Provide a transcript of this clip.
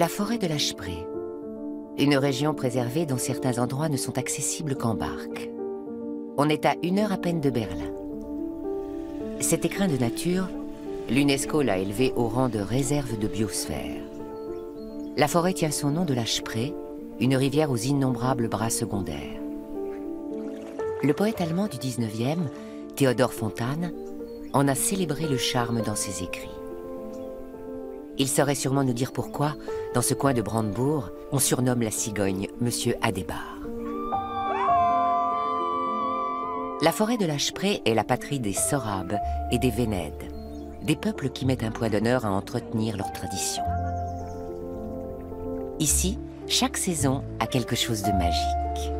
La forêt de l'Achepré, une région préservée dont certains endroits ne sont accessibles qu'en barque. On est à une heure à peine de Berlin. Cet écrin de nature, l'UNESCO l'a élevé au rang de réserve de biosphère. La forêt tient son nom de l'Achepré, une rivière aux innombrables bras secondaires. Le poète allemand du 19e, Théodore Fontane, en a célébré le charme dans ses écrits. Il saurait sûrement nous dire pourquoi, dans ce coin de Brandebourg, on surnomme la cigogne Monsieur Adébar. La forêt de l'Achepré est la patrie des Sorabes et des Vénèdes, des peuples qui mettent un point d'honneur à entretenir leurs traditions. Ici, chaque saison a quelque chose de magique.